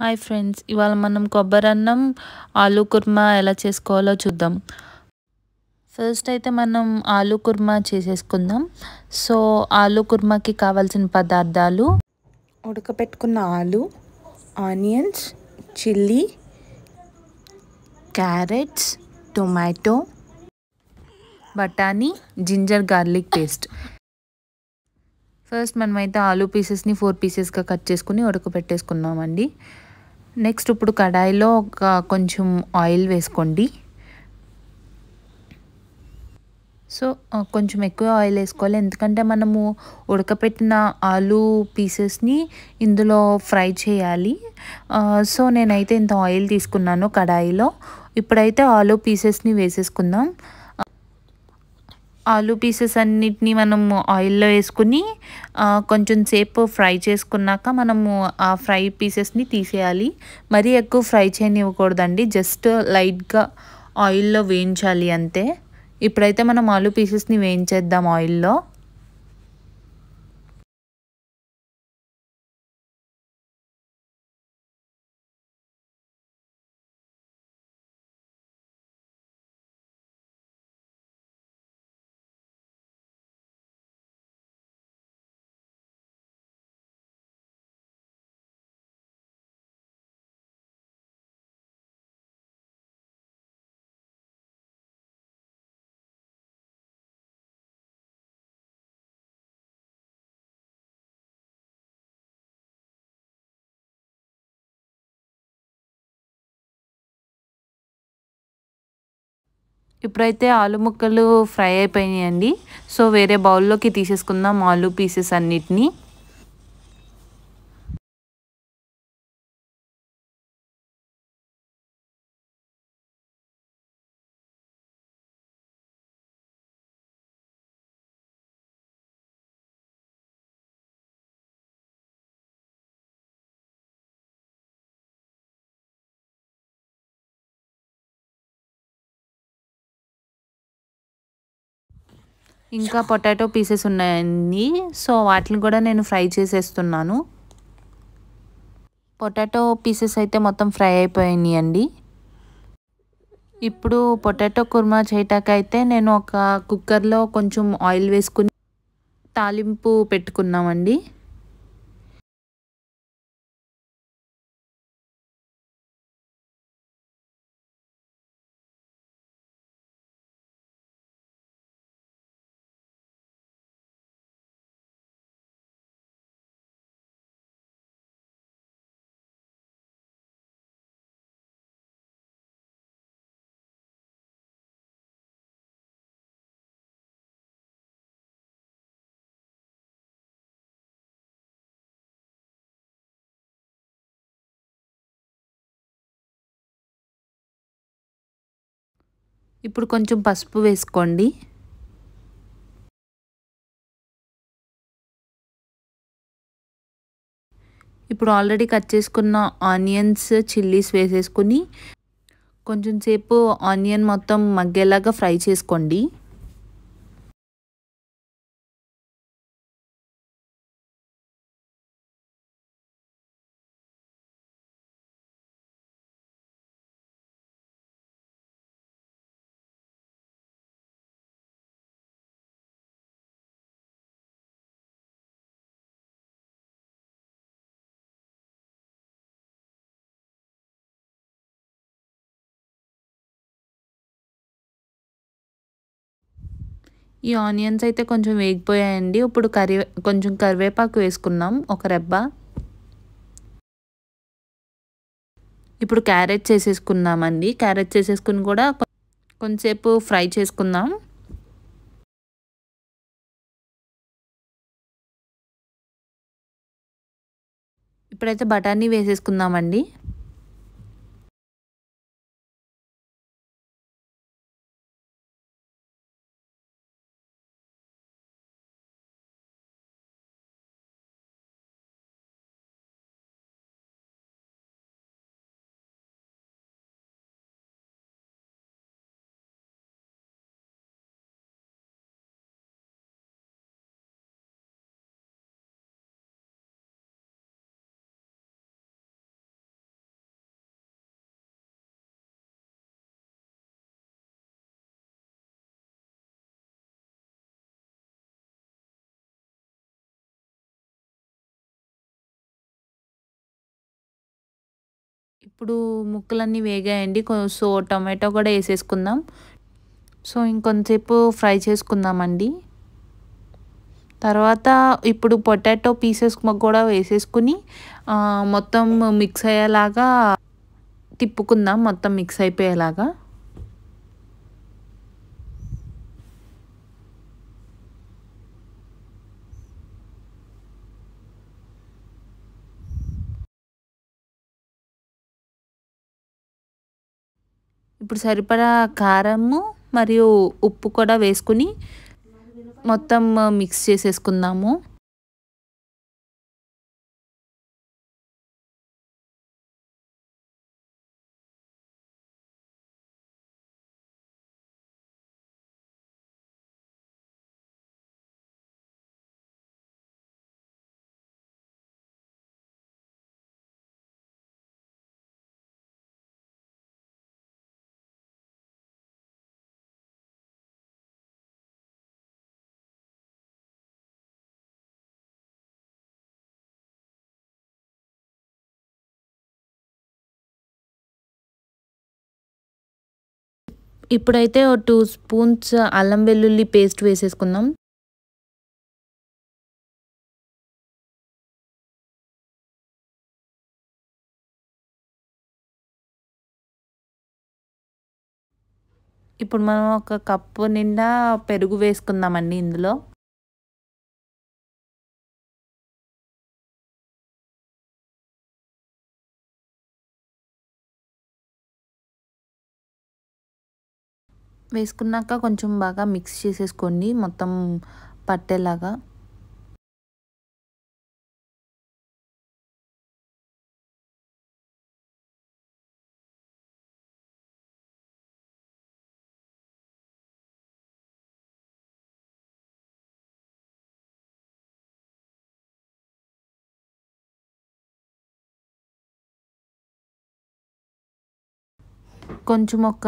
Hi friends ఇవాళ మనం కొబ్బరన్నం ఆలూ కుర్మా ఎలా చేసుకోవాలో చూద్దాం. ఫస్ట్ అయితే మనం ఆలూ కుర్మా చేసేసుకుందాం. సో ఆలూ కుర్మాకి కావాల్సిన పదార్థాలు ఉడకపెట్టుకున్న ఆలు ఆనియన్స్ చిల్లీ క్యారెట్స్ టొమాటో బఠానీ జింజర్ గార్లిక్ పేస్ట్. ఫస్ట్ మనమైతే ఆలూ పీసెస్ని ఫోర్ పీసెస్గా కట్ చేసుకుని ఉడకపెట్టేసుకున్నామండి. నెక్స్ట్ ఇప్పుడు కడాయిలో ఒక కొంచెం ఆయిల్ వేసుకోండి. సో కొంచెం ఎక్కువ ఆయిల్ వేసుకోవాలి. ఎందుకంటే మనము ఉడకపెట్టిన ఆలూ పీసెస్ని ఇందులో ఫ్రై చేయాలి. సో నేనైతే ఇంత ఆయిల్ తీసుకున్నాను కడాయిలో. ఇప్పుడైతే ఆలూ పీసెస్ని వేసేసుకుందాం. ఆలూ పీసెస్ అన్నిటిని మనము ఆయిల్లో వేసుకుని కొంచెం సేపు ఫ్రై చేసుకున్నాక మనము ఆ ఫ్రై పీసెస్ని తీసేయాలి. మరీ ఎక్కువ ఫ్రై చేయనివ్వకూడదండి. జస్ట్ లైట్గా ఆయిల్లో వేయించాలి అంతే. ఇప్పుడైతే మనం ఆలూ పీసెస్ని వేయించేద్దాం ఆయిల్లో. ఇప్పుడైతే ఆలు ముక్కలు ఫ్రై అయిపోయినాయండి. సో వేరే బౌల్లోకి తీసేసుకుందాం ఆలు పీసెస్ అన్నిటినీ. ఇంకా పొటాటో పీసెస్ ఉన్నాయండి. సో వాటిని కూడా నేను ఫ్రై చేసేస్తున్నాను. పొటాటో పీసెస్ అయితే మొత్తం ఫ్రై అయిపోయినాయి అండి ఇప్పుడు పొటాటో కుర్మా చేయటాకైతే నేను ఒక కుక్కర్లో కొంచెం ఆయిల్ వేసుకుని తాలింపు పెట్టుకున్నామండి. ఇప్పుడు కొంచెం పసుపు వేసుకోండి. ఇప్పుడు ఆల్రెడీ కట్ చేసుకున్న ఆనియన్స్ చిల్లీస్ వేసేసుకుని కొంచెం సేపు ఆనియన్ మొత్తం మగ్గేలాగా ఫ్రై చేసుకోండి. ఈ ఆనియన్స్ అయితే కొంచెం వేగిపోయాయండి. ఇప్పుడు కరి కొంచెం కరివేపాకు వేసుకున్నాం ఒక రెబ్బ. ఇప్పుడు క్యారెట్ చేసేసుకున్నామండి క్యారెట్ చేసేసుకుని కూడా కొంచెంసేపు ఫ్రై చేసుకుందాం. ఇప్పుడైతే బఠానీ వేసేసుకుందామండి. ఇప్పుడు ముక్కలన్నీ వేగాయండి. సో టొమాటో కూడా వేసేసుకుందాం. సో ఇంకొంతసేపు ఫ్రై చేసుకుందామండి. తర్వాత ఇప్పుడు పొటాటో పీసెస్ కూడా వేసేసుకుని మొత్తం మిక్స్ అయ్యేలాగా తిప్పుకుందాం. మొత్తం మిక్స్ అయిపోయేలాగా. ఇప్పుడు సరిపడా కారము మరియు ఉప్పు కూడా వేసుకుని మొత్తం మిక్స్ చేసేసుకుందాము. ఇప్పుడైతే ఓ టూ స్పూన్స్ అల్లం వెల్లుల్లి పేస్ట్ వేసేసుకుందాం. ఇప్పుడు మనం ఒక కప్పు నిండా పెరుగు వేసుకుందామండి ఇందులో. వేసుకున్నాక కొంచెం బాగా మిక్స్ చేసేసుకోండి మొత్తం పట్టేలాగా కొంచెం ఒక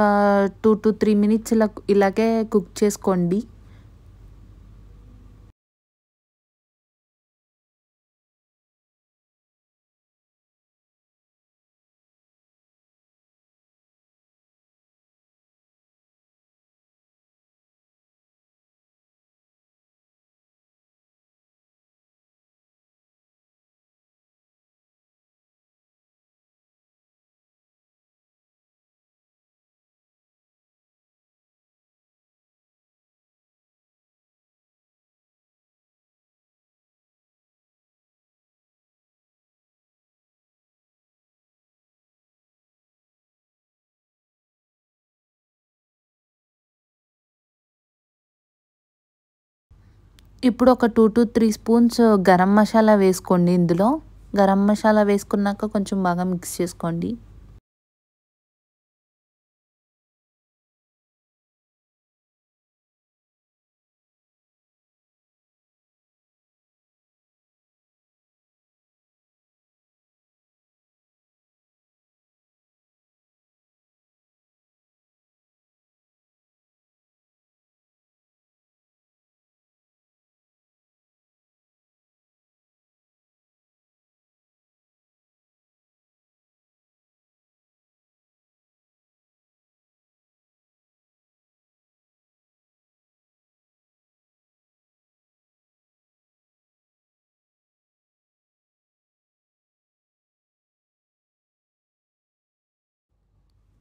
టూ టు త్రీ మినిట్స్ ఇలా ఇలాగే కుక్ చేసుకోండి. ఇప్పుడు ఒక two to three spoons uh, garam masala వేసుకోండి ఇందులో. గరం మసాలా వేసుకున్నాక కొంచెం బాగా మిక్స్ చేసుకోండి.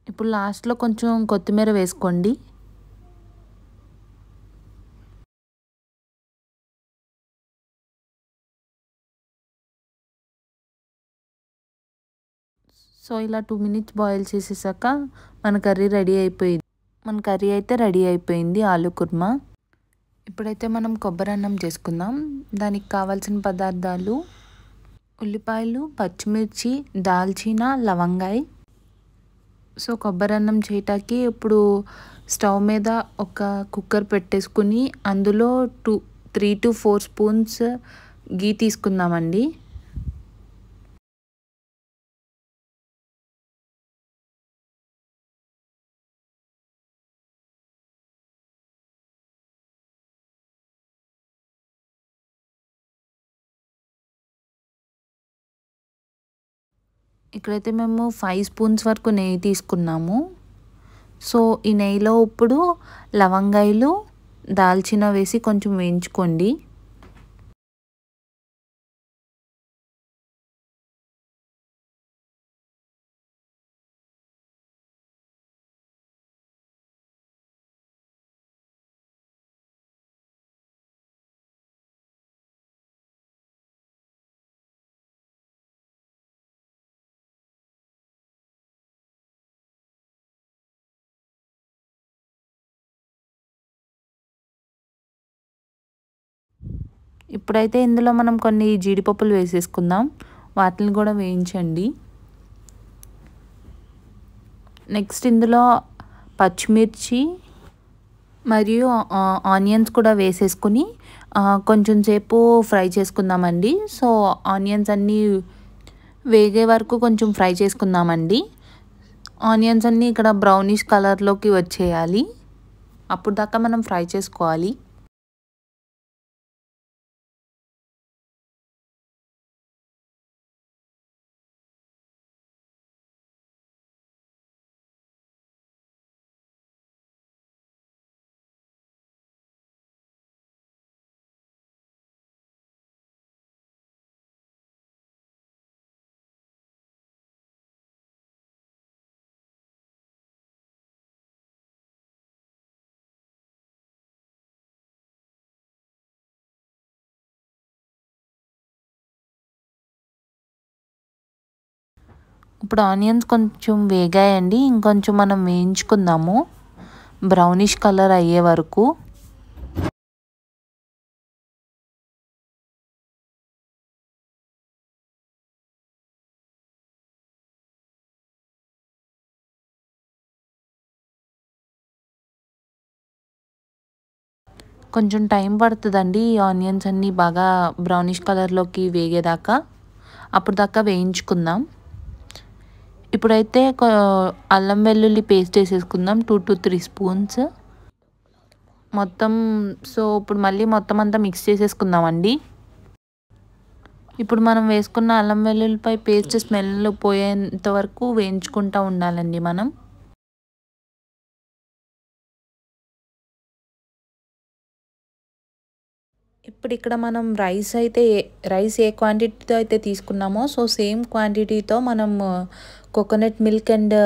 ఇప్పుడు లాస్ట్లో కొంచెం కొత్తిమీర వేసుకోండి. సో ఇలా టూ మినిట్స్ బాయిల్ చేసేసాక మన కర్రీ రెడీ అయిపోయింది. మన కర్రీ అయితే రెడీ అయిపోయింది ఆలు కుర్మా. ఇప్పుడైతే మనం కొబ్బరి అన్నం చేసుకుందాం. దానికి కావాల్సిన పదార్థాలు ఉల్లిపాయలు పచ్చిమిర్చి దాల్చిన లవంగాయి సో కొబ్బరి అన్నం చేయటానికి ఇప్పుడు స్టవ్ మీద ఒక కుక్కర్ పెట్టేసుకుని అందులో two three to four spoons ghee తీసుకుందామండి. ఇక్కడైతే మేము ఫైవ్ స్పూన్స్ వరకు నెయ్యి తీసుకున్నాము. సో ఈ నెయ్యిలో ఇప్పుడు లవంగాయలు దాల్చిన వేసి కొంచెం వేయించుకోండి. ఇప్పుడైతే ఇందులో మనం కొన్ని జీడిపప్పులు వేసేసుకుందాం. వాటిని కూడా వేయించండి. నెక్స్ట్ ఇందులో పచ్చిమిర్చి మరియు ఆనియన్స్ కూడా వేసేసుకుని కొంచెం సేపు ఫ్రై చేసుకుందామండి. సో ఆనియన్స్ అన్నీ వేగే వరకు కొంచెం ఫ్రై చేసుకుందామండి. ఆనియన్స్ అన్నీ ఇక్కడ బ్రౌనిష్ కలర్లోకి వచ్చేయాలి. అప్పుడు దాకా మనం ఫ్రై చేసుకోవాలి. ఇప్పుడు ఆనియన్స్ కొంచెం వేగాయండి. ఇంకొంచెం మనం వేయించుకుందాము. బ్రౌనిష్ కలర్ అయ్యే వరకు. కొంచెం టైం పడుతుందండి. ఈ ఆనియన్స్ అన్నీ బాగా బ్రౌనిష్ కలర్లోకి వేగేదాకా. అప్పుడు దాకా వేయించుకుందాం. ఇప్పుడైతే అల్లం వెల్లుల్లి పేస్ట్ వేసేసుకుందాం టూ టు త్రీ స్పూన్స్ మొత్తం సో ఇప్పుడు మళ్ళీ మొత్తం అంతా మిక్స్ చేసేసుకుందామండి. ఇప్పుడు మనం వేసుకున్న అల్లం వెల్లుల్లిపై పేస్ట్ స్మెల్ పోయేంత వరకు వేయించుకుంటూ ఉండాలండి మనం. ఇప్పుడు ఇక్కడ మనం రైస్ అయితే రైస్ ఏ క్వాంటిటీతో అయితే తీసుకున్నామో సో సేమ్ క్వాంటిటీతో మనం కోకోనట్ మిల్క్ అండ్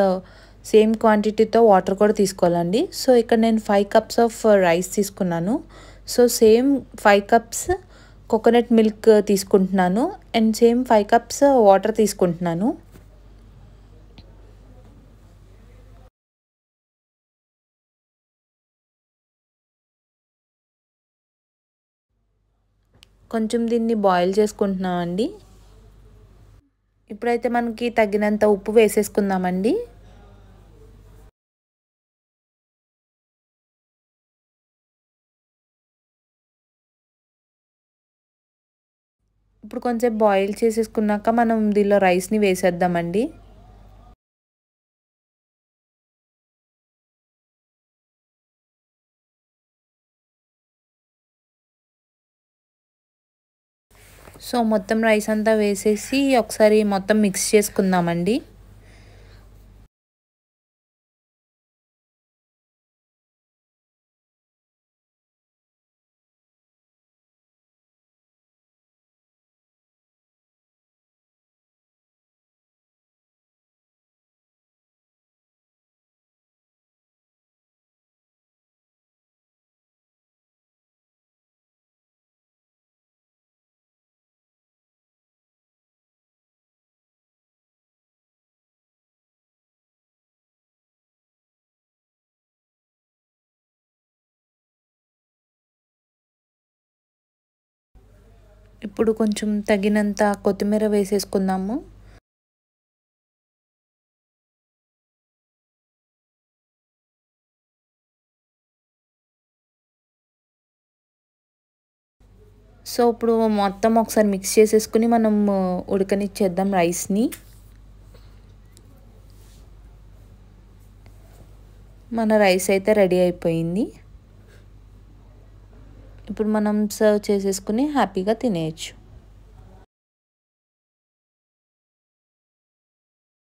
సేమ్ క్వాంటిటీతో వాటర్ కూడా తీసుకోవాలండి. సో ఇక్కడ నేను ఫైవ్ కప్స్ ఆఫ్ రైస్ తీసుకున్నాను. So same five cups coconut milk తీసుకుంటున్నాను. And same five cups water తీసుకుంటున్నాను. కొంచెం దీన్ని బాయిల్ చేసుకుంటున్నామండి. ఇప్పుడైతే మనకి తగినంత ఉప్పు వేసేసుకుందామండి. ఇప్పుడు కొంచెం బాయిల్ చేసేసుకున్నాక మనం దీనిలో రైస్ని వేసేద్దామండి. సో మొత్తం రైస్ అంతా వేసేసి ఒకసారి మొత్తం మిక్స్ చేసుకుందామండి. ఇప్పుడు కొంచెం తగినంత కొత్తిమీర వేసేసుకుందాము. సో ఇప్పుడు మొత్తం ఒకసారి మిక్స్ చేసేసుకుని మనం ఉడకనిచ్చేద్దాం రైస్ని. మన రైస్ అయితే రెడీ అయిపోయింది. ఇప్పుడు మనం సర్వ్ చేసేసుకుని హ్యాపీగా తినేయచ్చు.